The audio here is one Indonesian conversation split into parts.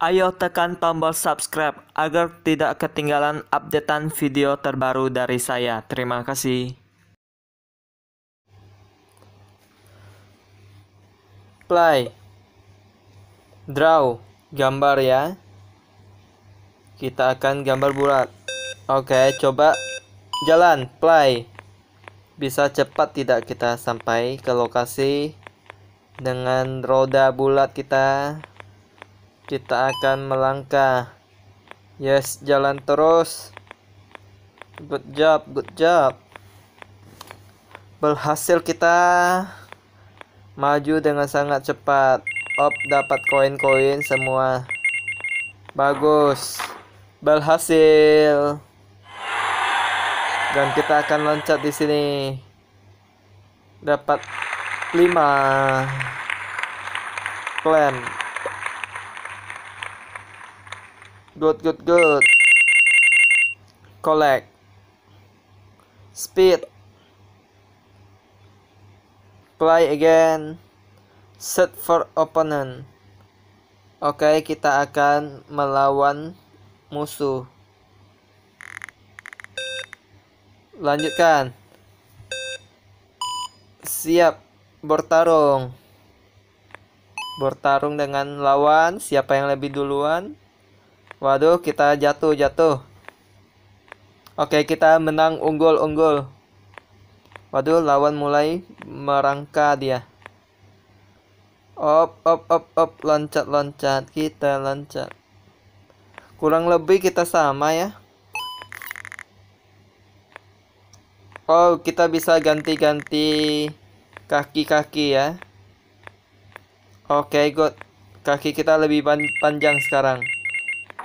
Ayo tekan tombol subscribe agar tidak ketinggalan updatean video terbaru dari saya. Terima kasih. Play. Draw. Gambar ya. Kita akan gambar bulat. Oke, coba jalan. Play. Bisa cepat tidak kita sampai ke lokasi dengan roda bulat kita kita akan melangkah. Yes jalan terus. Good job good job. Berhasil kita maju dengan sangat cepat. Op dapat koin-koin semua. Bagus. Berhasil. Dan kita akan loncat di sini. Dapat 5 klaim Good, good, good. Collect. Speed. Play again. Set for opponent. Oke, okay, kita akan melawan musuh. Lanjutkan. Siap bertarung. Bertarung dengan lawan, siapa yang lebih duluan? Waduh, kita jatuh, jatuh. Oke, kita menang unggul-unggul. Waduh, lawan mulai merangka dia. Op, op, op, op, loncat, loncat. Kita loncat. Kurang lebih kita sama ya. Oh, kita bisa ganti-ganti kaki-kaki ya. Oke, good. Kaki kita lebih panjang sekarang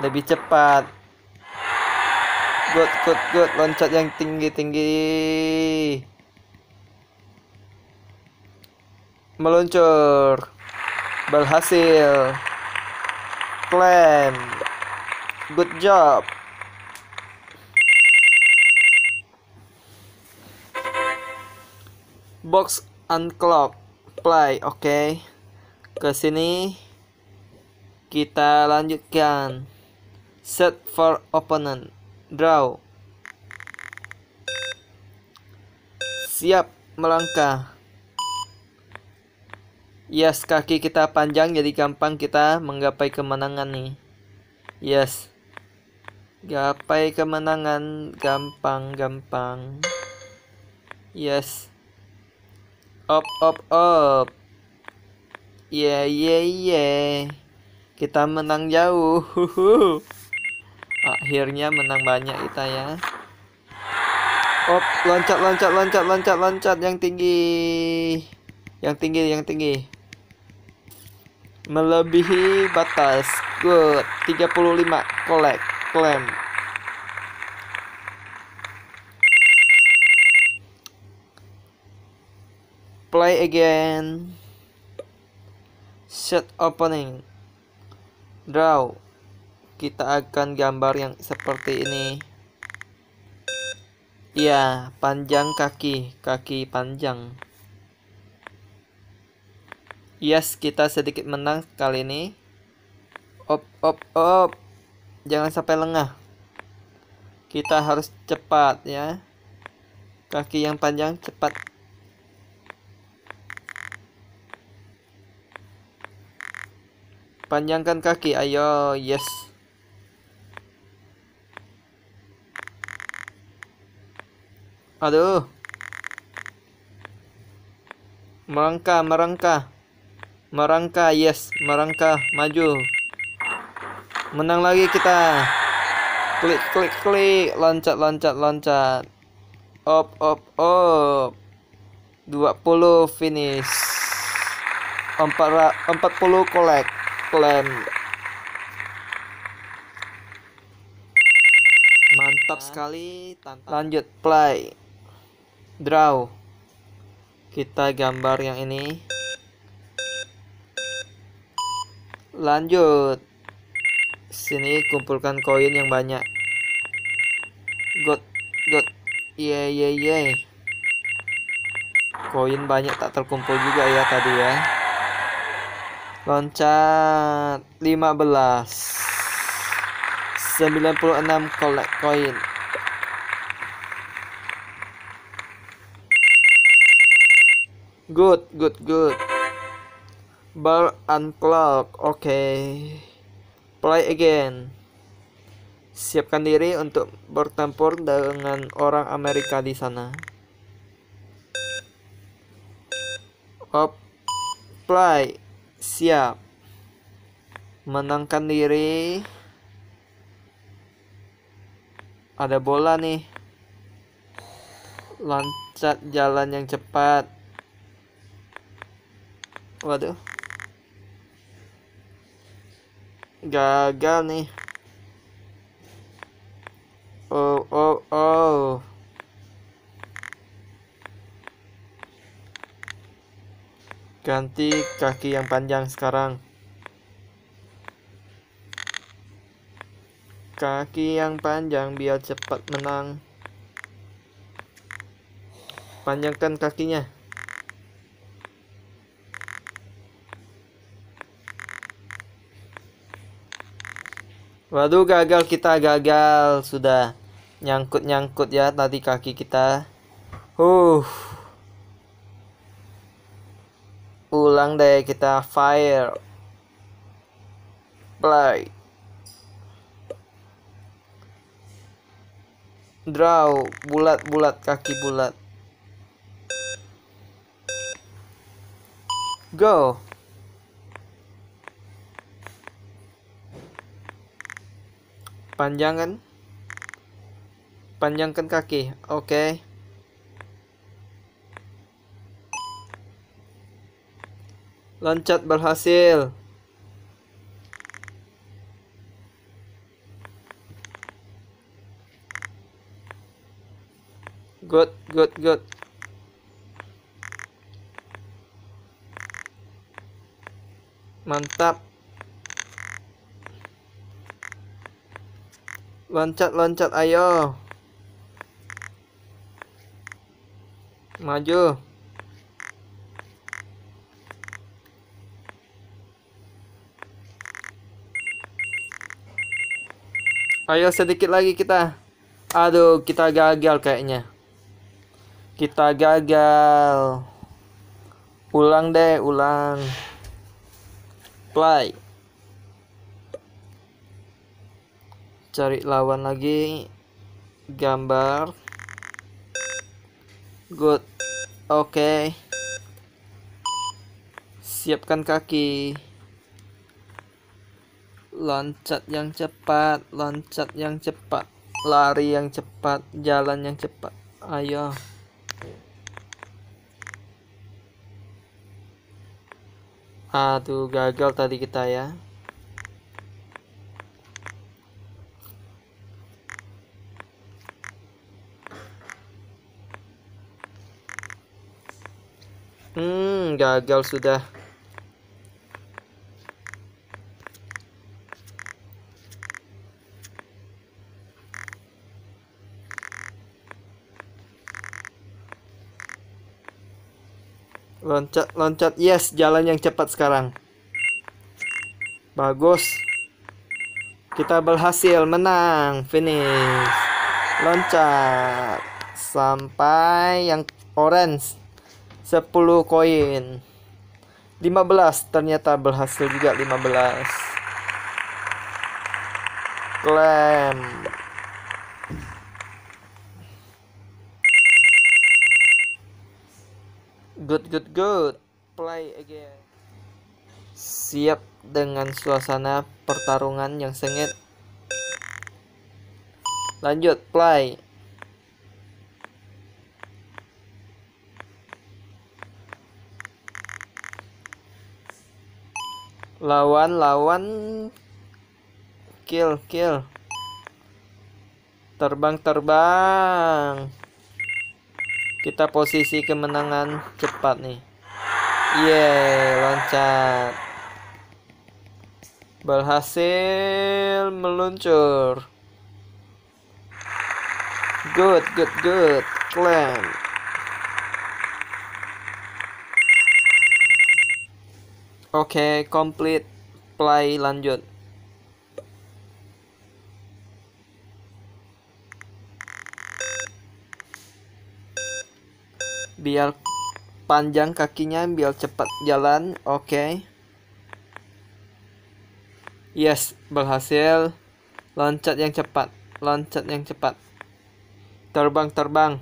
lebih cepat. Good good good. Loncat yang tinggi tinggi. Meluncur. Berhasil. Climb. Good job. Box unclock play oke okay. ke sini. Kita lanjutkan Set for opponent. Draw. Siap melangkah. Yes, kaki kita panjang jadi gampang kita menggapai kemenangan nih. Yes. Gapai kemenangan gampang-gampang. Yes. Up up up. Yeah yeah yeah. Kita menang jauh. Akhirnya menang banyak kita ya Oh, loncat, loncat, loncat, loncat, loncat yang tinggi. Yang tinggi, yang tinggi. Melebihi batas. Good. 35 collect, claim. Play again. Set opening. Draw kita akan gambar yang seperti ini. Ya panjang kaki kaki panjang. Yes kita sedikit menang kali ini. Op op op. Jangan sampai lengah. Kita harus cepat ya. Kaki yang panjang cepat. Panjangkan kaki ayo yes Aduh. Merangkah, merangkah. Merangkah, yes. Merangkah, maju. Menang lagi kita. Klik, klik, klik. Loncat, loncat, loncat. Op, op, op. 20 finish. 40 kolek. Klaim. Mantap sekali. Lanjut play draw. Kita gambar yang ini. Lanjut. Sini kumpulkan koin yang banyak. God god ye ye ye. Koin banyak tak terkumpul juga ya tadi ya. Loncat. 15 96 collect koin Good, good, good. Bar unclock. Oke. Okay. Play again. Siapkan diri untuk bertempur dengan orang Amerika di sana. Op. Play. Siap. Menangkan diri. Ada bola nih. Loncat jalan yang cepat. Waduh. Gagal nih. Oh, oh, oh. Ganti kaki yang panjang sekarang. Kaki yang panjang biar cepat menang. Panjangkan kakinya. Waduh gagal kita gagal sudah nyangkut-nyangkut ya tadi kaki kita. Uh. Ulang deh kita fire. Play. Draw bulat-bulat kaki bulat. Go. Panjangkan panjangkan kaki oke. Okay. loncat berhasil. Good good good. Mantap Loncat-loncat ayo. Maju. Ayo sedikit lagi kita. Aduh, kita gagal kayaknya. Kita gagal. Ulang deh, ulang. Play. Cari lawan lagi. Gambar. Good. Oke. Okay. siapkan kaki. Loncat yang cepat loncat yang cepat. Lari yang cepat jalan yang cepat. Ayo. Aduh gagal tadi kita ya Gagal sudah. Loncat, loncat. Yes, jalan yang cepat sekarang. Bagus. Kita berhasil menang. Finish. Loncat. Sampai yang orange. 10 koin. 15 ternyata berhasil juga 15 klaim good good good. Play again. Siap dengan suasana pertarungan yang sengit. Lanjut play lawan lawan. Kill kill. Terbang terbang. Kita posisi kemenangan cepat nih. Yeah loncat. Berhasil meluncur. Good good good. Clan Oke, complete. Play lanjut. Biar panjang kakinya, biar cepat jalan. Oke. Yes, berhasil. Loncat yang cepat. Loncat yang cepat. Terbang, terbang.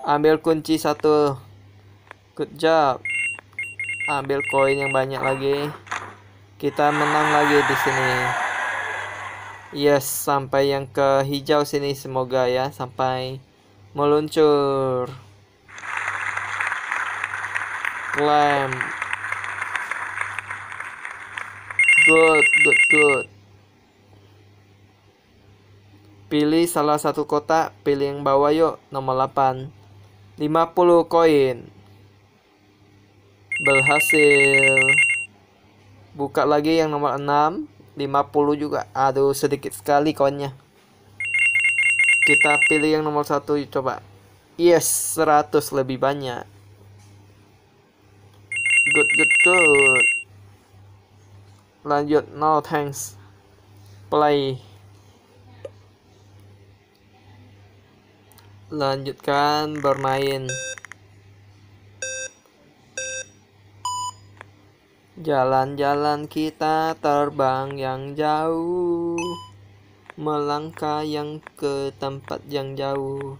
Ambil kunci satu. Good job. Ambil koin yang banyak lagi. Kita menang lagi di sini. Yes, sampai yang ke hijau sini semoga ya sampai meluncur. Climb. Good, good, good. Pilih salah satu kotak, pilih yang bawah yuk, nomor 8. 50 koin. Berhasil. Buka lagi yang nomor 6 50 juga. Aduh sedikit sekali koinnya. Kita pilih yang nomor satu coba. Yes 100 lebih banyak. Good good good. Lanjut no thanks. Play. Lanjutkan bermain Jalan-jalan kita terbang yang jauh Melangkah yang ke tempat yang jauh.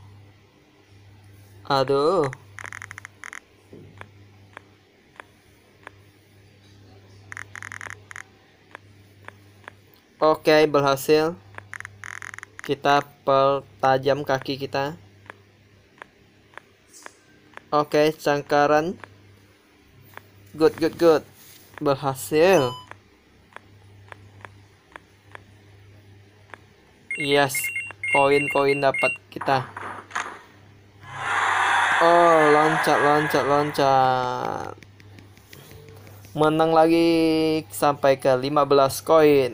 Aduh. Oke berhasil. Kita pertajam kaki kita. Oke cangkaran. Good good good berhasil. Yes koin-koin dapat kita. Oh loncat loncat loncat. Menang lagi sampai ke 15 koin.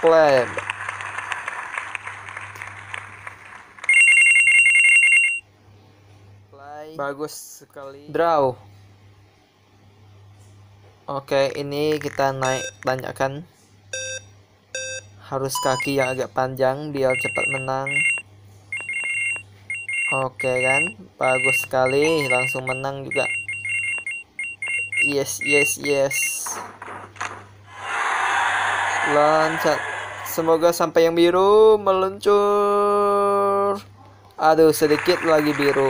Plan bagus sekali. Draw Oke, ini kita naik tanyakan. Harus kaki yang agak panjang biar cepat menang. Oke kan, bagus sekali, langsung menang juga. Yes, yes, yes. Loncat. Semoga sampai yang biru meluncur. Aduh, sedikit lagi biru.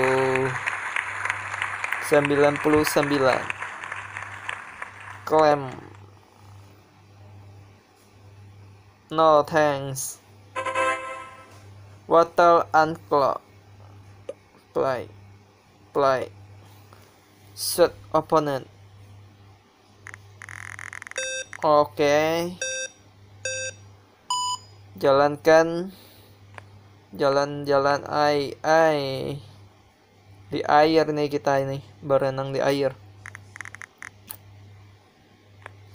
99 claim no thanks. Water unclock play. Play. Shoot opponent. Oke okay. jalankan. Jalan-jalan ai ai. Di air nih kita ini. Berenang di air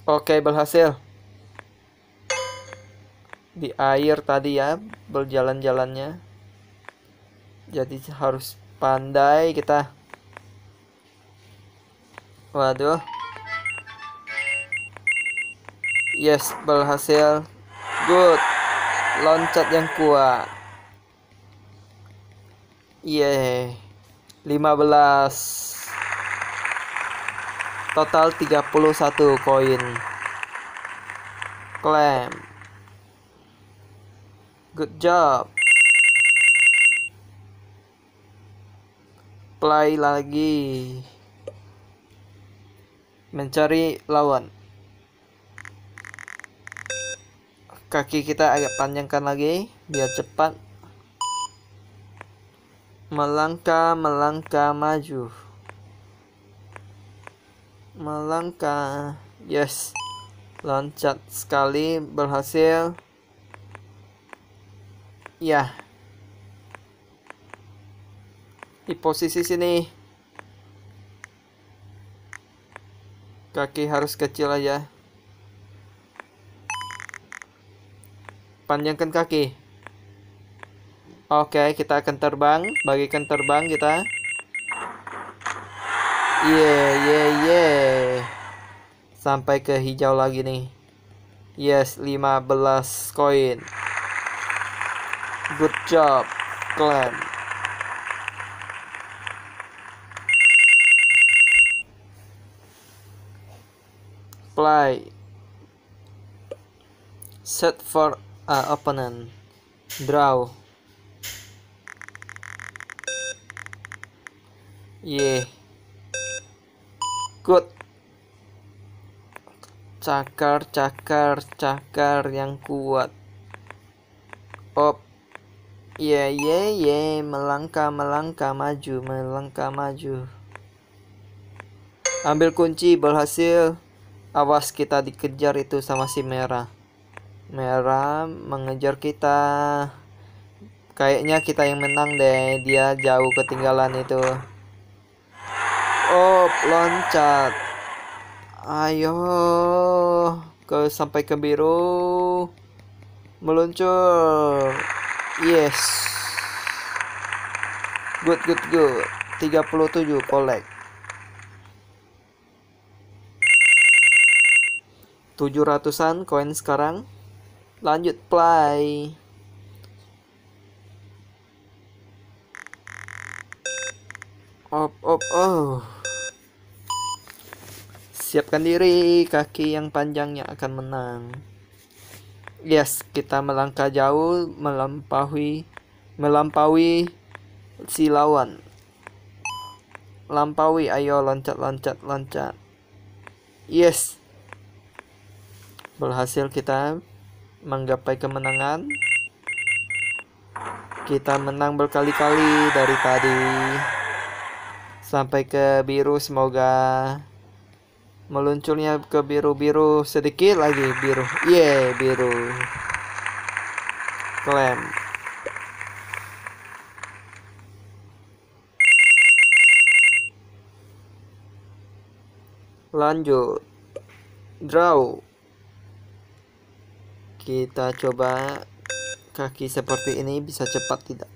Oke, berhasil. Di air tadi ya, berjalan-jalannya. Jadi harus pandai kita. Waduh. Yes, berhasil. Good. Loncat yang kuat. Yeah. 15 total 31 koin. Claim. Good job. Play lagi. Mencari lawan. Kaki kita agak panjangkan lagi biar cepat. Melangkah melangkah maju melangkah. Yes. Loncat sekali berhasil. Ya. Di posisi sini. Kaki harus kecil aja. Panjangkan kaki. Oke kita akan terbang. Bagikan terbang kita Yeah, yeah, yeah. Sampai ke hijau lagi nih. Yes, 15 koin. Good job, clan. Play. Set for uh, opponent. Draw. Yeah. Good. Cakar, cakar, cakar yang kuat. Op. Yeah, yeah, yeah. Melangkah, melangkah, maju, melangkah, maju. Ambil kunci, berhasil. Awas kita dikejar itu sama si merah. Merah mengejar kita. Kayaknya kita yang menang deh. Dia jauh ketinggalan itu. Oh, loncat. Ayo ke sampai ke biru. Meluncur. Yes. Good, good, good. 37 collect. 700-an koin sekarang. Lanjut play. Op, op, oh. Siapkan diri, kaki yang panjangnya akan menang. Yes, kita melangkah jauh, melampaui, melampaui si lawan. Lampaui, ayo loncat, loncat, loncat. Yes. Berhasil kita menggapai kemenangan. Kita menang berkali-kali dari tadi sampai ke biru semoga meluncurnya ke biru-biru sedikit lagi biru. Yeah biru. Klaim lanjut. Draw. Kita coba kaki seperti ini bisa cepat tidak?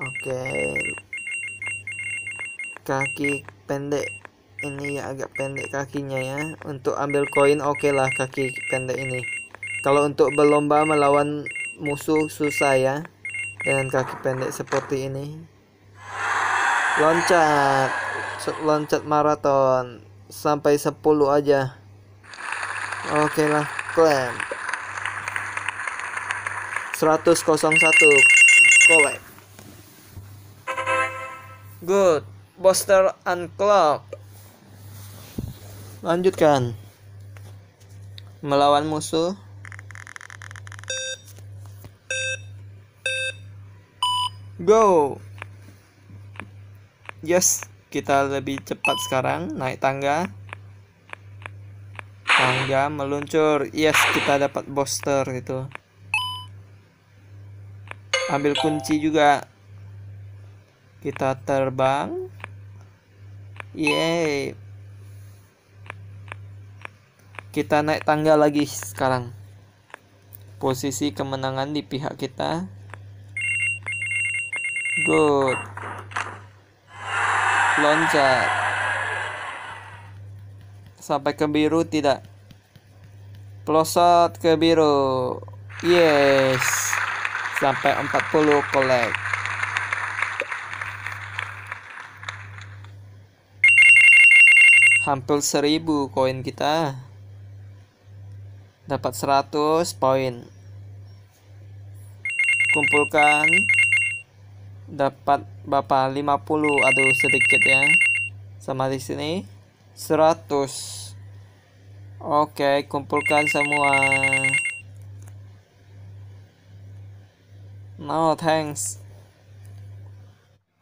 Oke. Okay kaki pendek ini ya agak pendek kakinya ya. Untuk ambil koin oke okay lah kaki pendek ini. Kalau untuk berlomba melawan musuh susah ya dengan kaki pendek seperti ini. Loncat. Loncat maraton. Sampai 10 aja. Oke okay lah klaim 101 collect. Good. Buster Unclock. Lanjutkan. Melawan musuh. Go. Yes, kita lebih cepat sekarang naik tangga. Tangga meluncur. Yes, kita dapat booster itu. Ambil kunci juga. Kita terbang. Yeay. Kita naik tangga lagi sekarang. Posisi kemenangan di pihak kita. Good. Loncat. Sampai ke biru tidak. Pelosot ke biru. Yes. Sampai 40 collect. hampir seribu koin kita dapat 100 poin. Kumpulkan. Dapat bapak 50 aduh sedikit ya. Sama di sini. 100 oke kumpulkan semua. No thanks.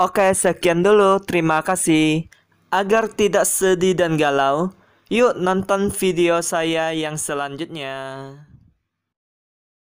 Oke sekian dulu. Terima kasih. Agar tidak sedih dan galau, yuk nonton video saya yang selanjutnya.